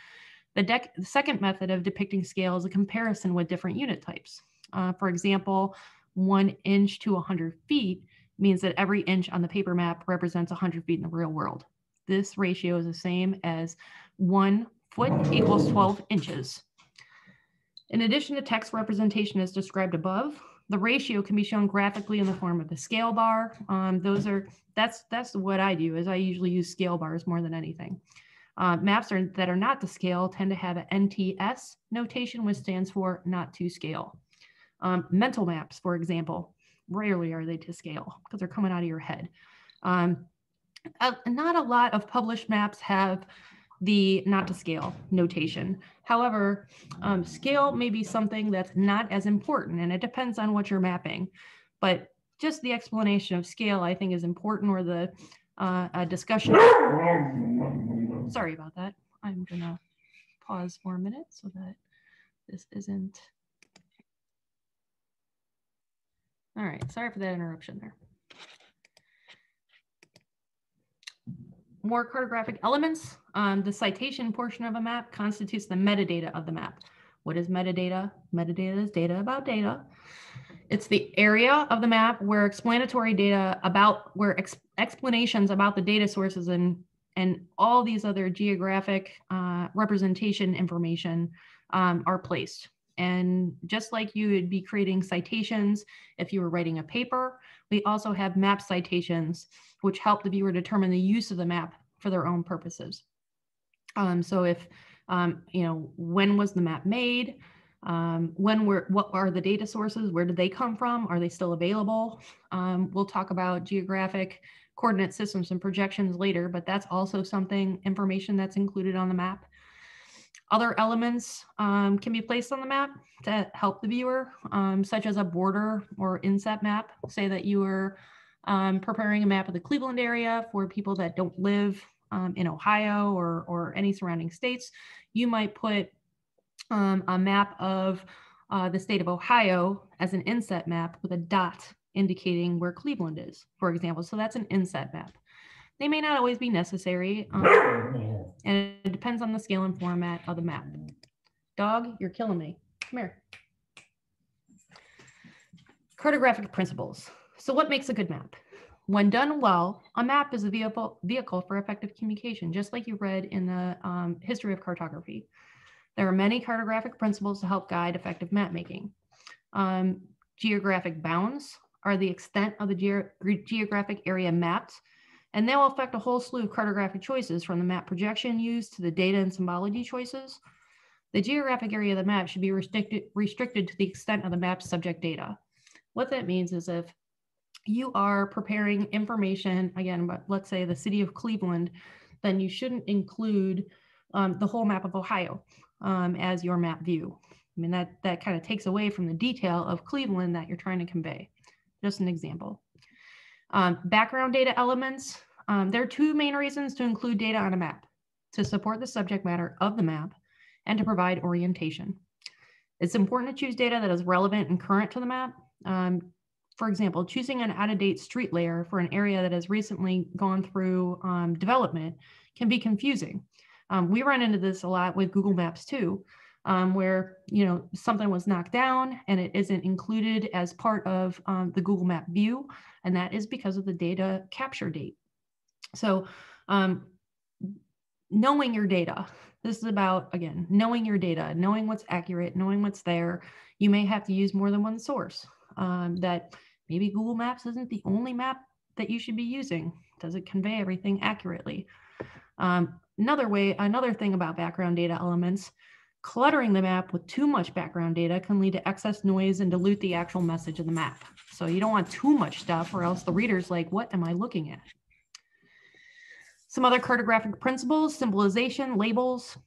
The, the, second method of depicting scale is a comparison with different unit types. Uh, for example, one inch to 100 feet means that every inch on the paper map represents 100 feet in the real world. This ratio is the same as one foot equals 12 inches. In addition to text representation as described above, the ratio can be shown graphically in the form of the scale bar. Um, those are, that's, that's what I do is I usually use scale bars more than anything. Uh, maps are, that are not to scale tend to have an NTS notation, which stands for not to scale. Um, mental maps, for example, rarely are they to scale because they're coming out of your head. Um, uh, not a lot of published maps have the not to scale notation. However, um, scale may be something that's not as important and it depends on what you're mapping. But just the explanation of scale, I think, is important or the uh, discussion. Sorry about that. I'm going to pause for a minute so that this isn't. All right, sorry for that interruption there. More cartographic elements. Um, the citation portion of a map constitutes the metadata of the map. What is metadata? Metadata is data about data. It's the area of the map where explanatory data about where ex explanations about the data sources and and all these other geographic uh, representation information um, are placed. And just like you would be creating citations if you were writing a paper, we also have map citations, which help the viewer determine the use of the map for their own purposes. Um, so if, um, you know, when was the map made? Um, when were, what are the data sources? Where did they come from? Are they still available? Um, we'll talk about geographic coordinate systems and projections later, but that's also something, information that's included on the map. Other elements um, can be placed on the map to help the viewer, um, such as a border or inset map. Say that you were um, preparing a map of the Cleveland area for people that don't live um, in Ohio or, or any surrounding states. You might put um, a map of uh, the state of Ohio as an inset map with a dot indicating where Cleveland is, for example. So that's an inset map. They may not always be necessary. Um, and it depends on the scale and format of the map. Dog, you're killing me. Come here. Cartographic principles. So what makes a good map? When done well, a map is a vehicle, vehicle for effective communication, just like you read in the um, history of cartography. There are many cartographic principles to help guide effective map making. Um, geographic bounds are the extent of the ge geographic area mapped, and they will affect a whole slew of cartographic choices from the map projection used to the data and symbology choices. The geographic area of the map should be restricted, restricted to the extent of the map's subject data. What that means is if you are preparing information, again, but let's say the city of Cleveland, then you shouldn't include um, the whole map of Ohio um, as your map view. I mean, that, that kind of takes away from the detail of Cleveland that you're trying to convey. Just an example. Um, background data elements. Um, there are two main reasons to include data on a map, to support the subject matter of the map and to provide orientation. It's important to choose data that is relevant and current to the map. Um, for example, choosing an out-of-date street layer for an area that has recently gone through um, development can be confusing. Um, we run into this a lot with Google Maps too, um, where you know something was knocked down and it isn't included as part of um, the Google Map view, and that is because of the data capture date. So um, knowing your data, this is about, again, knowing your data, knowing what's accurate, knowing what's there. You may have to use more than one source um, that Maybe Google Maps isn't the only map that you should be using. Does it convey everything accurately? Um, another way, another thing about background data elements, cluttering the map with too much background data can lead to excess noise and dilute the actual message of the map. So you don't want too much stuff or else the reader's like, what am I looking at? Some other cartographic principles, symbolization, labels,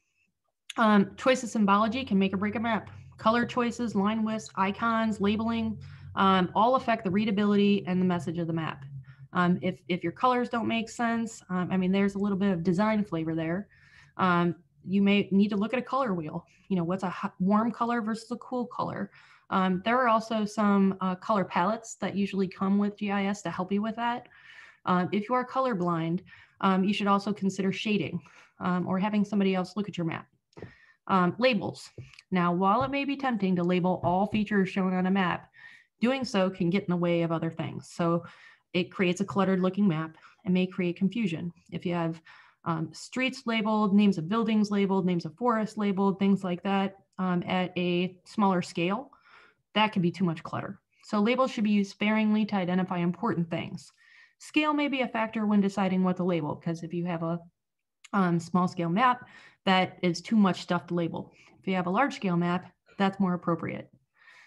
um, choice of symbology can make or break a map. Color choices, line widths, icons, labeling, um, all affect the readability and the message of the map. Um, if, if your colors don't make sense, um, I mean, there's a little bit of design flavor there. Um, you may need to look at a color wheel. You know, what's a warm color versus a cool color? Um, there are also some uh, color palettes that usually come with GIS to help you with that. Um, if you are colorblind, you should also consider shading or having somebody else look at your map. labels. Now, while it may be tempting to label all features shown on a map, Doing so can get in the way of other things. So it creates a cluttered looking map and may create confusion. If you have um, streets labeled, names of buildings labeled, names of forests labeled, things like that um, at a smaller scale, that can be too much clutter. So labels should be used sparingly to identify important things. Scale may be a factor when deciding what to label, because if you have a um, small scale map, that is too much stuff to label. If you have a large scale map, that's more appropriate.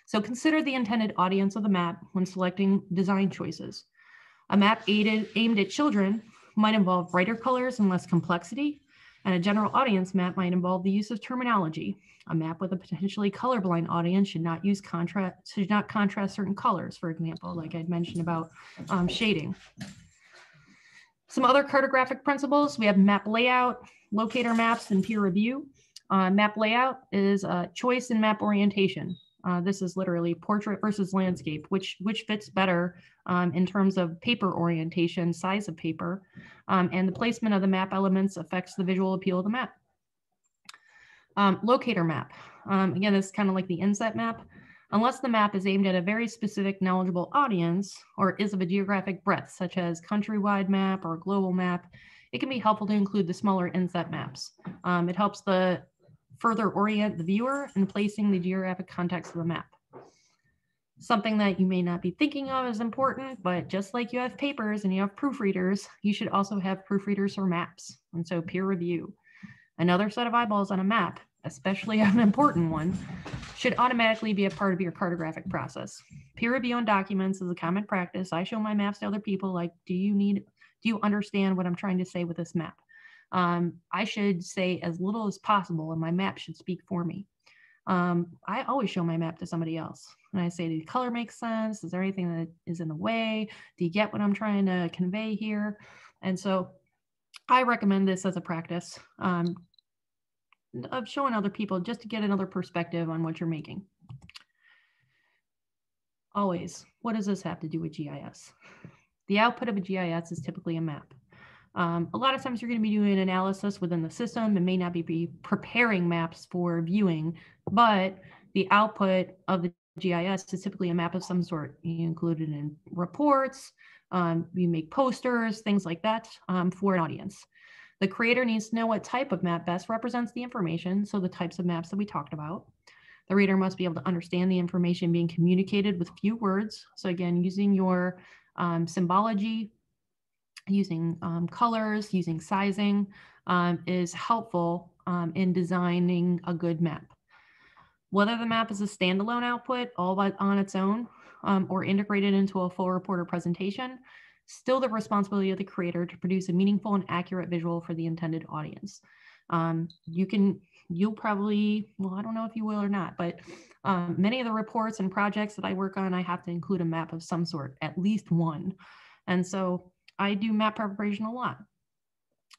So consider the intended audience of the map when selecting design choices. A map aided, aimed at children might involve brighter colors and less complexity, and a general audience map might involve the use of terminology. A map with a potentially colorblind audience should not use contrast, should not contrast certain colors, for example, like I'd mentioned about um, shading. Some other cartographic principles, we have map layout, locator maps, and peer review. Uh, map layout is a choice in map orientation. Uh, this is literally portrait versus landscape, which, which fits better um, in terms of paper orientation, size of paper, um, and the placement of the map elements affects the visual appeal of the map. Um, locator map. Um, again, this is kind of like the inset map. Unless the map is aimed at a very specific knowledgeable audience or is of a geographic breadth, such as countrywide map or global map, it can be helpful to include the smaller inset maps. Um, it helps the further orient the viewer in placing the geographic context of the map. Something that you may not be thinking of is important, but just like you have papers and you have proofreaders, you should also have proofreaders for maps. And so peer review. Another set of eyeballs on a map, especially an important one, should automatically be a part of your cartographic process. Peer review on documents is a common practice. I show my maps to other people like, do you need, do you understand what I'm trying to say with this map? Um, I should say as little as possible and my map should speak for me. Um, I always show my map to somebody else. And I say, the color makes sense? Is there anything that is in the way? Do you get what I'm trying to convey here? And so I recommend this as a practice um, of showing other people just to get another perspective on what you're making. Always, what does this have to do with GIS? The output of a GIS is typically a map. Um, a lot of times you're going to be doing analysis within the system and may not be, be preparing maps for viewing, but the output of the GIS is typically a map of some sort. You include it in reports, um, you make posters, things like that um, for an audience. The creator needs to know what type of map best represents the information, so the types of maps that we talked about. The reader must be able to understand the information being communicated with few words. So again, using your um, symbology, using um, colors, using sizing um, is helpful um, in designing a good map. Whether the map is a standalone output all by, on its own um, or integrated into a full report or presentation, still the responsibility of the creator to produce a meaningful and accurate visual for the intended audience. Um, you can, you'll probably, well, I don't know if you will or not, but um, many of the reports and projects that I work on, I have to include a map of some sort, at least one. And so I do map preparation a lot.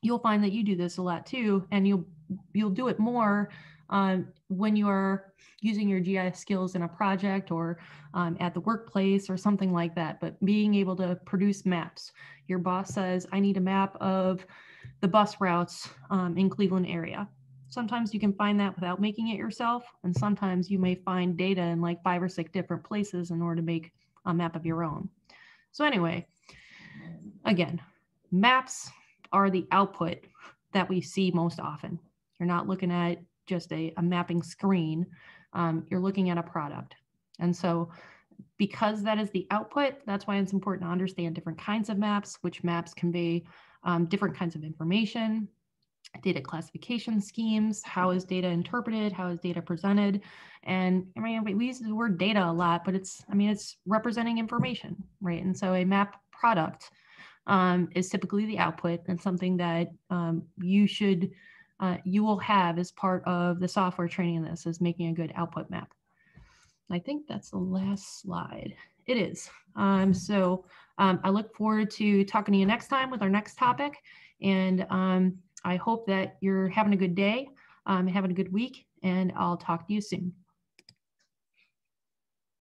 You'll find that you do this a lot too, and you'll you'll do it more um, when you're using your GIS skills in a project or um, at the workplace or something like that. But being able to produce maps, your boss says, "I need a map of the bus routes um, in Cleveland area." Sometimes you can find that without making it yourself, and sometimes you may find data in like five or six different places in order to make a map of your own. So anyway, Again, maps are the output that we see most often. You're not looking at just a, a mapping screen, um, you're looking at a product. And so because that is the output, that's why it's important to understand different kinds of maps, which maps convey um, different kinds of information, data classification schemes, how is data interpreted, how is data presented. And I mean, we use the word data a lot, but it's, I mean, it's representing information, right? And so a map product um, is typically the output and something that um, you should, uh, you will have as part of the software training in this is making a good output map. I think that's the last slide. It is. Um, so um, I look forward to talking to you next time with our next topic. And um, I hope that you're having a good day, um, having a good week, and I'll talk to you soon.